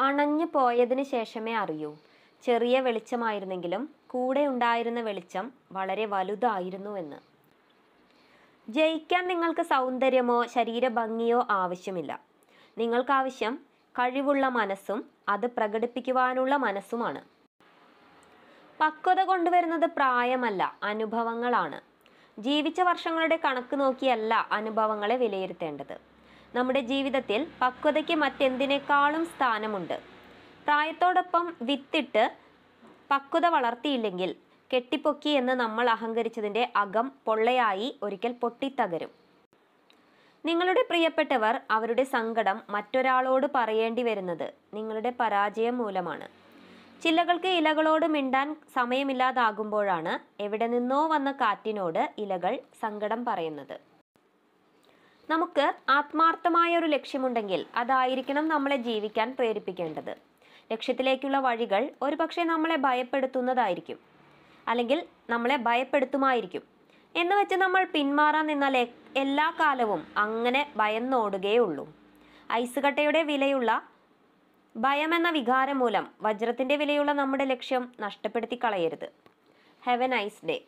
അണഞ്ഞു പോയതിനു ശേഷമേ അറിയൂ. ചെറിയ വെളിച്ചമായിരുന്നെങ്കിലും കൂടെ ഉണ്ടായിരുന്ന വെളിച്ചം വളരെ വലുതായിരുന്നു എന്ന്. ജയിക്കാൻ നിങ്ങൾക്ക് സൗന്ദര്യമോ ശരീരഭംഗിയോ ആവശ്യമില്ല. നിങ്ങൾക്കാവശ്യം കഴിവുള്ള മനസ്സും അത് പ്രകടിപ്പിക്കുവാനുള്ള മനസ്സുമാണ്. പക്വത കൊണ്ടുവരുന്നത് പ്രായമല്ല അനുഭവങ്ങളാണ്. ജീവിച്ച വർഷങ്ങളുടെ കണക്ക് നോക്കിയല്ല അനുഭവങ്ങളെ വിലയിരുത്തേണ്ടത്. നമ്മുടെ ജീവിതത്തിൽ പക്വതയ്ക്ക് മറ്റെന്തിനേക്കാളും സ്ഥാനമുണ്ട്. പ്രായത്തോടൊപ്പം വിത്തിട്ട് പക്വത വളർത്തിയില്ലെങ്കിൽ കെട്ടിപ്പൊക്കി എന്ന് നമ്മൾ അഹങ്കരിച്ചതിന്റെ അകം പൊള്ളയായി ഒരിക്കൽ പൊട്ടിത്തകരും. നിങ്ങളുടെ പ്രിയപ്പെട്ടവർ അവരുടെ സങ്കടം മറ്റൊരാളോട് പറയേണ്ടി വരുന്നത് നിങ്ങളുടെ പരാജയം മൂലമാണ്. ചില്ലകൾക്ക് ഇലകളോട് മിണ്ടാൻ സമയമില്ലാതാകുമ്പോഴാണ് എവിടെ നിന്നോ വന്ന കാറ്റിനോട് ഇലകൾ സങ്കടം പറയുന്നത്. നമുക്ക് ആത്മാർത്ഥമായ ഒരു ലക്ഷ്യമുണ്ടെങ്കിൽ അതായിരിക്കണം നമ്മളെ ജീവിക്കാൻ പ്രേരിപ്പിക്കേണ്ടത്. ലക്ഷ്യത്തിലേക്കുള്ള വഴികൾ ഒരുപക്ഷെ നമ്മളെ ഭയപ്പെടുത്തുന്നതായിരിക്കും അല്ലെങ്കിൽ നമ്മളെ ഭയപ്പെടുത്തുമായിരിക്കും. എന്ന് വെച്ച് നമ്മൾ പിന്മാറാൻ നിന്നാൽ എല്ലാ കാലവും അങ്ങനെ ഭയന്നോടുകയുള്ളൂ. ഐസ് കട്ടയുടെ വിലയുള്ള ഭയമെന്ന വികാരം മൂലം വജ്രത്തിന്റെ വിലയുള്ള നമ്മുടെ ലക്ഷ്യം നഷ്ടപ്പെടുത്തി കളയരുത്. Have A nice day